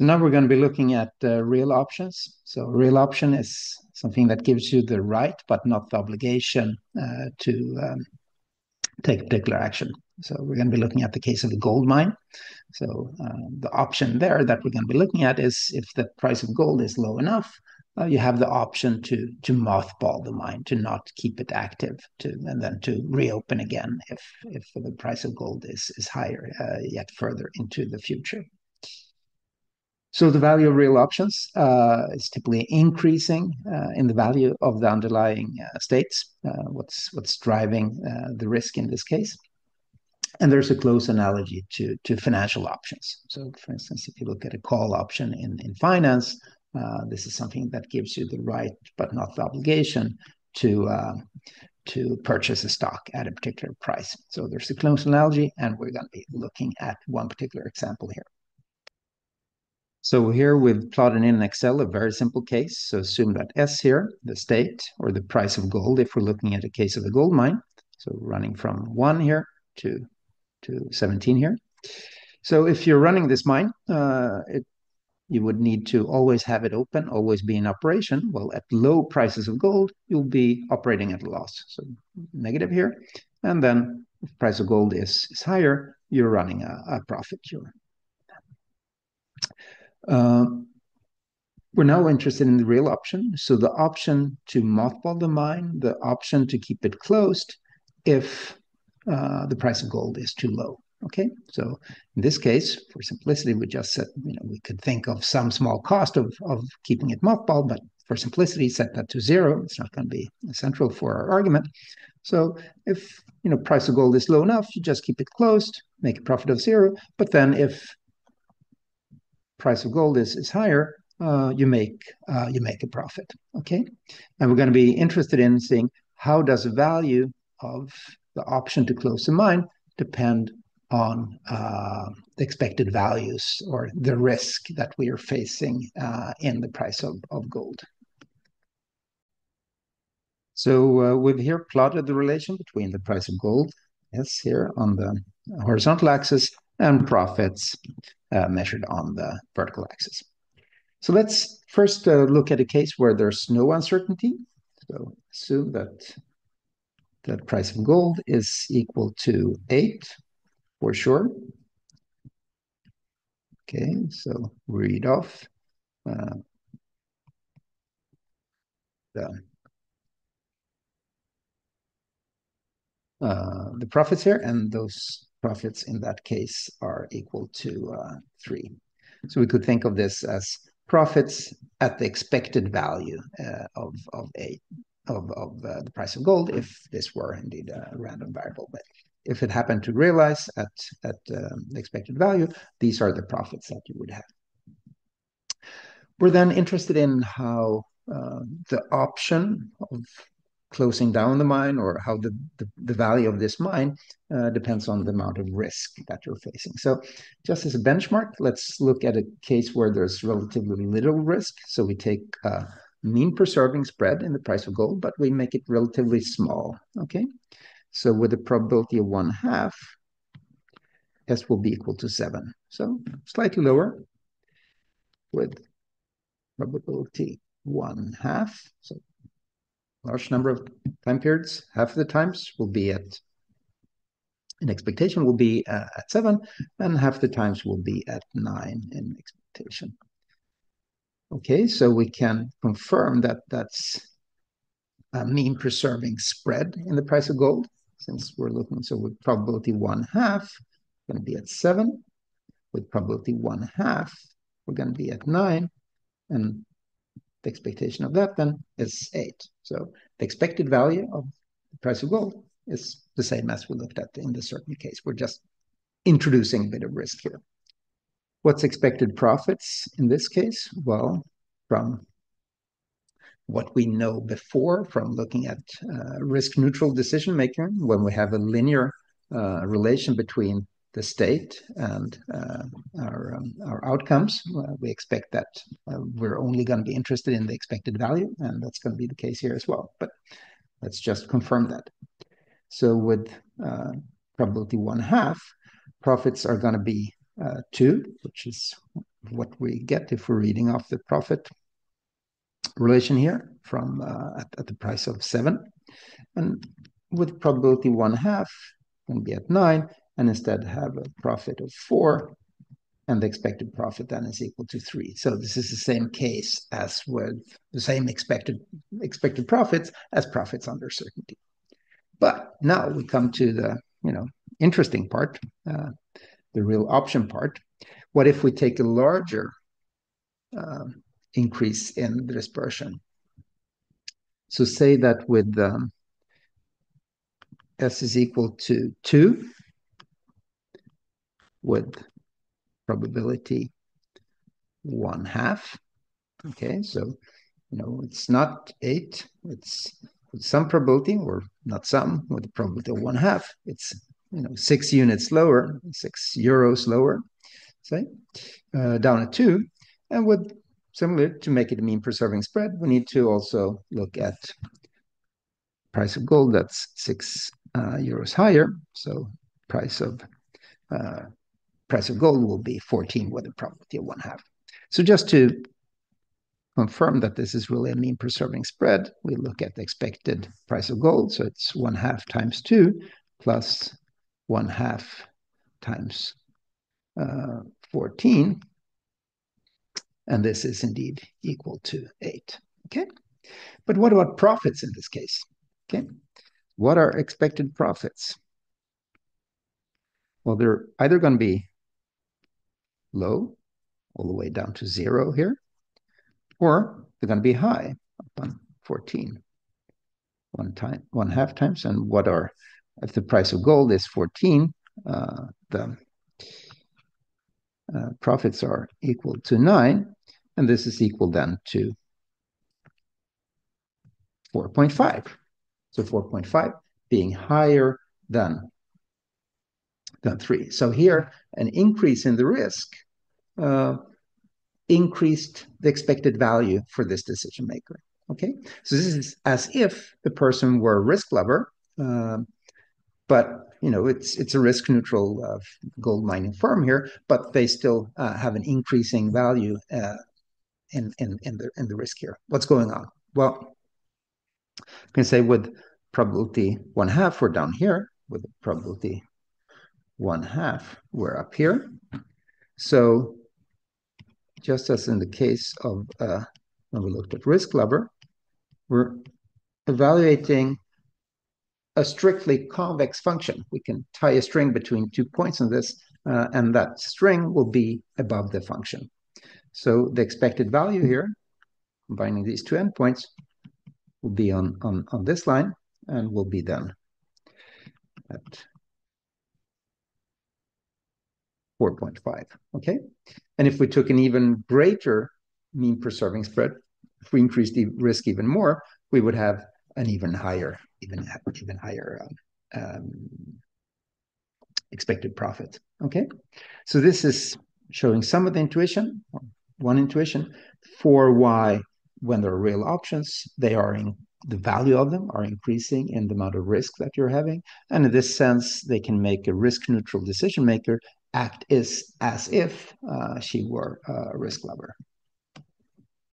So now we're going to be looking at uh, real options. So real option is something that gives you the right but not the obligation uh, to um, take particular action. So we're going to be looking at the case of a gold mine. So uh, the option there that we're going to be looking at is if the price of gold is low enough, uh, you have the option to to mothball the mine, to not keep it active, to and then to reopen again if if the price of gold is is higher uh, yet further into the future. So the value of real options uh, is typically increasing uh, in the value of the underlying uh, states. What's what's driving the risk in this case? And there's a close analogy to financial options. So, for instance, if you look at a call option in in finance, this is something that gives you the right but not the obligation to to purchase a stock at a particular price. So there's a close analogy, and we're going to be looking at one particular example here. So here we've plotted in Excel a very simple case. So assume that S here, the state or the price of gold, if we're looking at a case of a gold mine. So running from 1 here to, to 17 here. So if you're running this mine, uh, it, you would need to always have it open, always be in operation. Well, at low prices of gold, you'll be operating at a loss. So negative here. And then if price of gold is, is higher, you're running a, a profit. You're we're now interested in the real option. So the option to mothball the mine, the option to keep it closed if uh, the price of gold is too low. Okay, so in this case, for simplicity, we just said, you know, we could think of some small cost of, of keeping it mothballed, but for simplicity, set that to zero. It's not going to be central for our argument. So if, you know, price of gold is low enough, you just keep it closed, make a profit of zero. But then if price of gold is, is higher, uh, you make uh, you make a profit. Okay, and we're going to be interested in seeing how does value of the option to close the mine depend on uh, the expected values or the risk that we are facing in the price of, gold. So we've here plotted the relation between the price of gold, yes, here on the horizontal axis, and profits measured on the vertical axis. So let's first uh, look at a case where there's no uncertainty. So assume that the price of gold is equal to 8 for sure. Okay, so read off uh, the, uh, the profits here, and those profits in that case are equal to uh, 3. So we could think of this as profits at the expected value uh, of, of, a, of, of uh, the price of gold if this were indeed a random variable. But if it happened to realize at, at um, the expected value, these are the profits that you would have. We're then interested in how the option of closing down the mine or how the, the, the value of this mine uh, depends on the amount of risk that you're facing. So just as a benchmark, let's look at a case where there's relatively little risk. So we take a mean preserving spread in the price of gold, but we make it relatively small, okay? So with a probability of one half, S will be equal to seven. So slightly lower with probability one half. So large number of time periods, half of the times will be at an expectation will be uh, at seven, and half the times will be at nine in expectation. Okay, so we can confirm that that's a mean preserving spread in the price of gold, since we're looking, so with probability one half, going to be at seven. With probability one half, we're going to be at nine. And the expectation of that then is 8. So the expected value of the price of gold is the same as we looked at in the certain case. We're just introducing a bit of risk here. What's expected profits in this case? Well, from what we know before from looking at uh, risk neutral decision making, when we have a linear uh, relation between the state and uh, our um, our outcomes. Uh, we expect that uh, we're only going to be interested in the expected value, and that's going to be the case here as well. But let's just confirm that. So with uh, probability one half, profits are going to be uh, two, which is what we get if we're reading off the profit relation here from uh, at, at, the price of seven. And with probability one half, going to be at nine, and instead have a profit of four, and the expected profit then is equal to three. So this is the same case as with the same expected expected profits as profits under certainty. But now we come to the you know interesting part, uh, the real option part. What if we take a larger uh, increase in the dispersion? So say that with um, s is equal to 2 with probability 1 half. Okay, so, you know, it's not 8, it's with some probability, or not some, with the probability of 1 half, it's, you know, 6 units lower, 6 euros lower, say, uh, down at 2. And with similar, to make it a mean preserving spread, we need to also look at price of gold that's 6 uh, euros higher. So price of uh, price of gold will be 14 with a probability of one half. So just to confirm that this is really a mean preserving spread, we look at the expected price of gold. So it's one half times two plus one half times uh, 14. And this is indeed equal to eight. Okay. But what about profits in this case? Okay. What are expected profits? Well, they're either going to be low, all the way down to zero here, or they're going to be high, up on 14, one time, one half times. And what are, if the price of gold is 14, uh, the uh, profits are equal to 9, and this is equal then to 4.5. So 4.5 being higher than, than 3. So here, an increase in the risk uh, increased the expected value for this decision maker. Okay, so this is as if the person were a risk lover, uh, but you know it's it's a risk neutral uh, gold mining firm here, but they still uh, have an increasing value uh, in in in the in the risk here. What's going on? Well, I can say with probability one half, we're down here. With probability one half, we're up here. So just as in the case of uh, when we looked at risk lover, we're evaluating a strictly convex function. We can tie a string between two points on this, uh, and that string will be above the function. So the expected value here, combining these two endpoints, will be on, on, on this line, and will be then at 4.5, okay? And if we took an even greater mean preserving spread, if we increased the risk even more, we would have an even higher, even, even higher um, um, expected profit, okay? So this is showing some of the intuition, one intuition, for why when there are real options, they are in the value of them are increasing in the amount of risk that you're having. And in this sense, they can make a risk neutral decision maker act is as if uh, she were a risk lover.